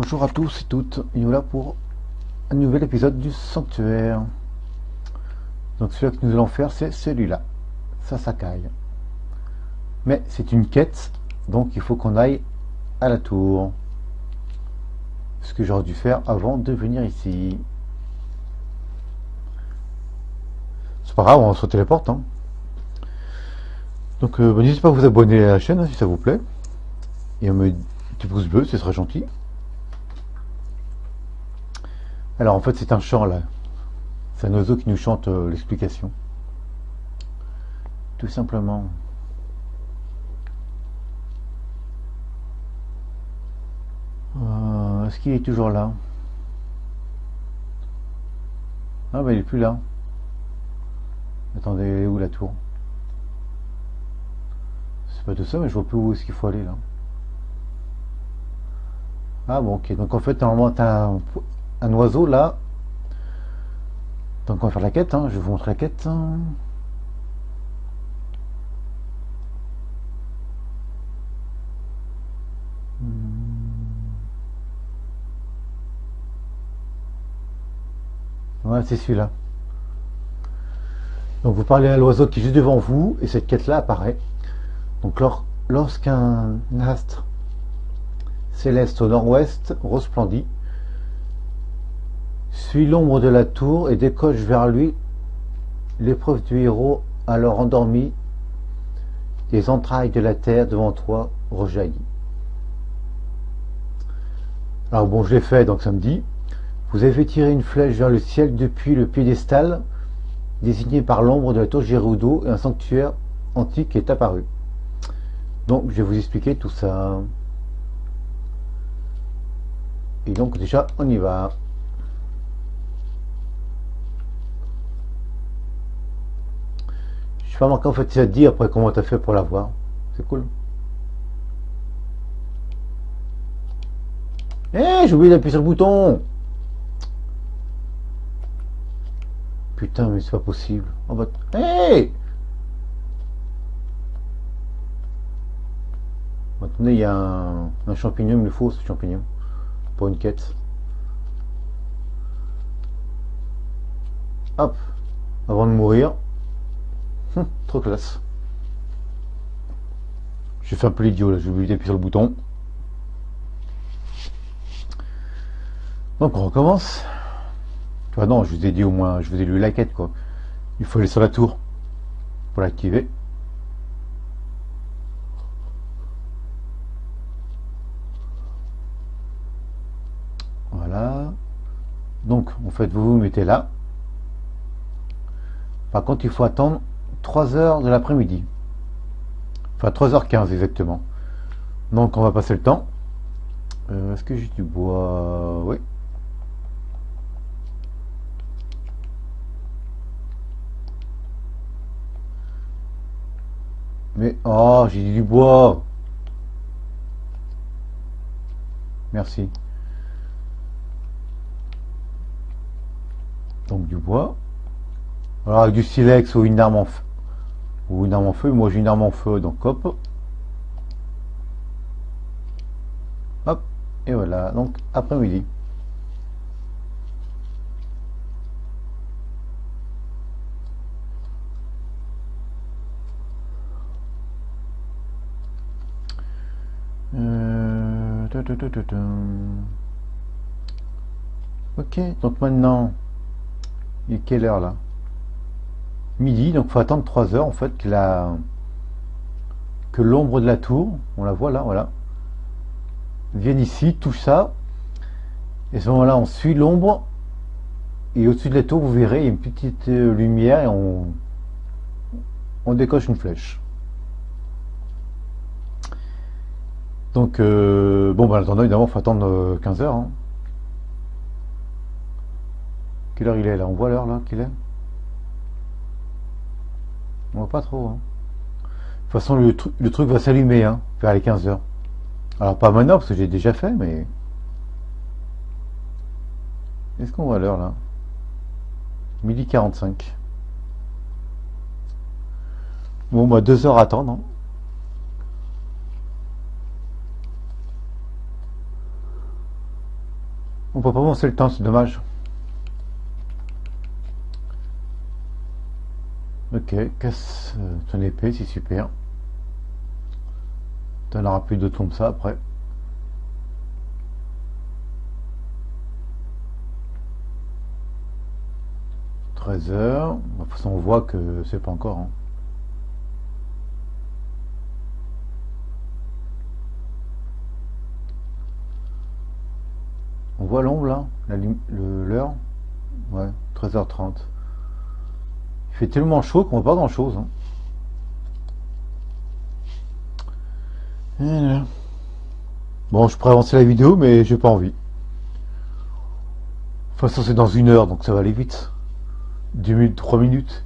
Bonjour à tous et toutes, là pour un nouvel épisode du sanctuaire. Donc celui que nous allons faire c'est celui-là, Sasakai. Mais c'est une quête, donc il faut qu'on aille à la tour. Ce que j'aurais dû faire avant de venir ici. C'est pas grave, on se téléporte. Hein. Donc euh, bah, n'hésitez pas à vous abonner à la chaîne hein, si ça vous plaît. Et à me petit pouce bleu, ce serait gentil. Alors en fait c'est un chant là. C'est un oiseau qui nous chante euh, l'explication. Tout simplement. Euh, est-ce qu'il est toujours là? Ah bah il est plus là. Attendez, où la tour? C'est pas tout ça, mais je vois plus où est-ce qu'il faut aller là. Ah bon ok, donc en fait normalement t'as un, un oiseau là. Donc on va faire la quête, hein. je vais vous montrer la quête. Hmm. Ouais, c'est celui-là. Donc vous parlez à l'oiseau qui est juste devant vous et cette quête-là apparaît. Donc lorsqu'un astre céleste au nord-ouest resplendit, Suis l'ombre de la tour et décoche vers lui l'épreuve du héros alors endormi des entrailles de la terre devant toi rejaillit. Alors bon, je l'ai fait, donc ça me dit, vous avez tiré une flèche vers le ciel depuis le piédestal désigné par l'ombre de la tour Gerudo et un sanctuaire antique est apparu. Donc je vais vous expliquer tout ça. Et donc déjà, on y va. Sais pas marqué en fait ça te dit après comment tu as fait pour l'avoir. C'est cool. Eh, j'ai oublié d'appuyer sur le bouton. Putain, mais c'est pas possible. Oh bah... Hey Maintenant, il y a un, un champignon, il me faut ce champignon. Pour une quête. Hop. Avant de mourir. Hum, trop classe. J'ai fait un peu l'idiot là, j'ai oublié d'appuyer sur le bouton. Donc on recommence. Ah non, je vous ai dit au moins, je vous ai lu la quête quoi. Il faut aller sur la tour pour l'activer. Voilà. Donc, en fait, vous vous mettez là. Par contre, il faut attendre 3 heures de l'après-midi. Enfin, 3h15 exactement. Donc, on va passer le temps. Euh, est-ce que j'ai du bois? Oui. Mais, oh, j'ai du bois. Merci. Donc du bois. Alors avec du silex ou une arme en feu. Ou une arme en feu. Moi j'ai une arme en feu, donc hop. Hop. Et voilà. Donc après-midi. Ok, donc maintenant, il est quelle heure là? Midi, donc faut attendre 3 heures en fait que la que l'ombre de la tour, on la voit là, voilà, vienne ici, touche ça, et à ce moment-là, on suit l'ombre, et au-dessus de la tour, vous verrez, une petite euh, lumière, et on, décoche une flèche. Donc, euh, bon, ben, en attendant, évidemment, il faut attendre 15 euh, heures. Hein. Quelle heure il est là? On voit l'heure là qu'il est? On voit pas trop. Hein. De toute façon, le, truc va s'allumer hein, vers les 15 heures. Alors, pas maintenant, parce que j'ai déjà fait, mais. Est-ce qu'on voit l'heure là? Midi 45. Bon, bah, deux heures à attendre. Hein. peut pas avancer le temps, c'est dommage. Ok, casse euh, ton épée, c'est super. T'en auras plus de comme ça après. 13 heures. De toute façon, on voit que c'est pas encore. Hein. On voit l'ombre là, l'heure? Ouais, 13h30. Fait tellement chaud qu'on voit pas grand chose. Hein. Bon, je pourrais avancer la vidéo, mais j'ai pas envie. De toute façon, c'est dans une heure, donc ça va aller vite. 2 minutes, 3 minutes.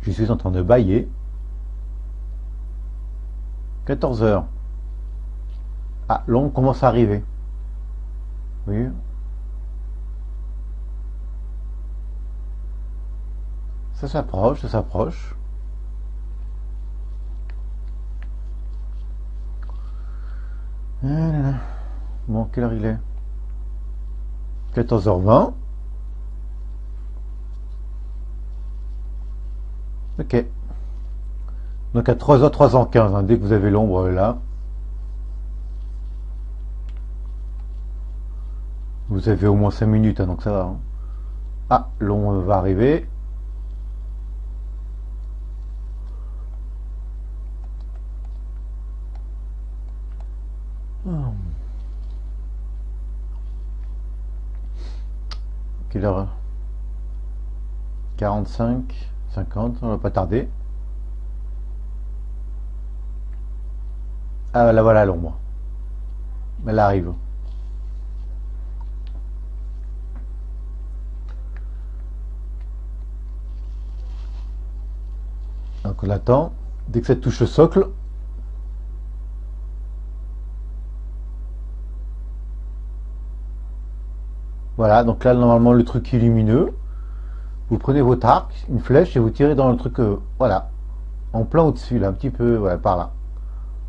Je suis en train de bailler. 14 heures. Ah, l'ombre commence à arriver. Oui. Ça s'approche, ça s'approche. Bon, quelle heure il est? 14h20. Ok. Donc à 3h, 3h15, hein, dès que vous avez l'ombre là, vous avez au moins 5 minutes, hein, donc ça va. Hein. Ah, l'ombre va arriver. Quelle heure 45, 50, on va pas tarder. Ah là voilà l'ombre. Elle arrive. Donc on attend. Dès que ça touche le socle, Voilà, donc là, normalement, le truc est lumineux. Vous prenez votre arc, une flèche, et vous tirez dans le truc, euh, voilà, en plein au-dessus, là, un petit peu, voilà, par là.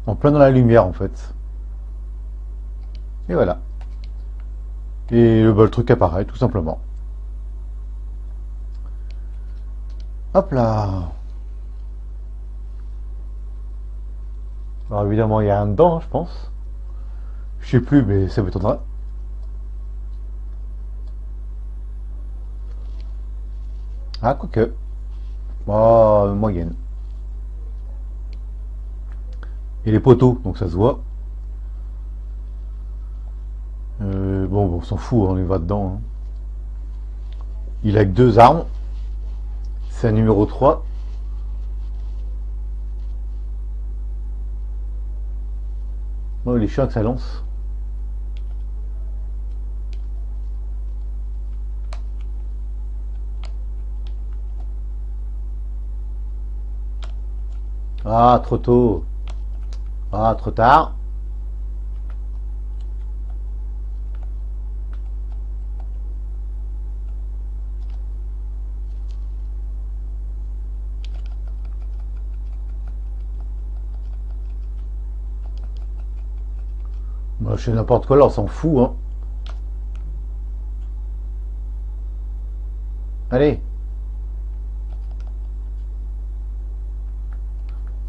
En plein dans la lumière, en fait. Et voilà. Et bah, le truc apparaît, tout simplement. Hop là Alors évidemment, il y a un dedans, je pense. Je sais plus, mais ça m'étonnerait. Ah, quoique. Oh, moyenne. Et les poteaux, donc ça se voit. Euh, bon, on s'en fout, on y va dedans. Hein. Il a que deux armes. C'est un numéro 3. Bon, il est chiant que ça lance. Ah, trop tôt. Ah, trop tard. Je fais n'importe quoi, là, on s'en fout, hein. Allez.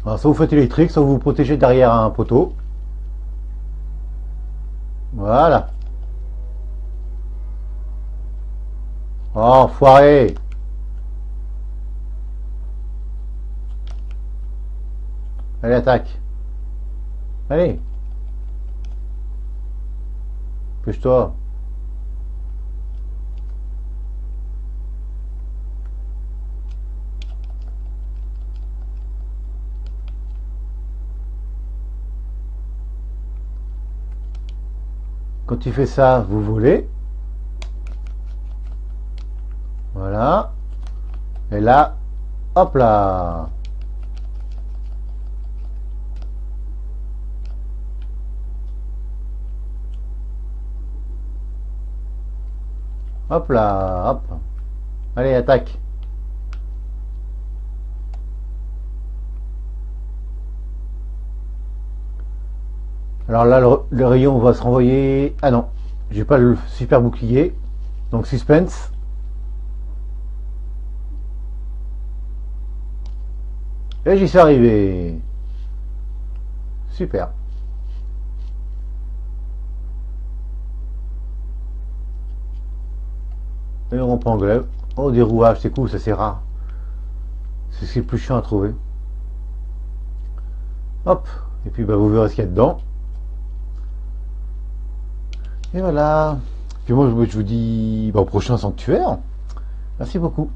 Alors, soit vous faites électrique, soit vous vous protégez derrière un poteau. Voilà. Oh, foiré Allez, attaque. Allez. Pêche-toi. Quand tu fais ça, vous volez. Voilà. Et là, hop là. Hop là, hop. Allez, attaque. Alors là, le, rayon va se renvoyer... Ah non, j'ai pas le super bouclier. Donc suspense. Et j'y suis arrivé. Super. On prend glaive. Oh, des rouages, c'est cool, ça c'est rare. C'est ce qui est plus chiant à trouver. Hop. Et puis bah, vous verrez ce qu'il y a dedans. Et voilà. Puis moi je vous dis bah, au prochain sanctuaire. Merci beaucoup.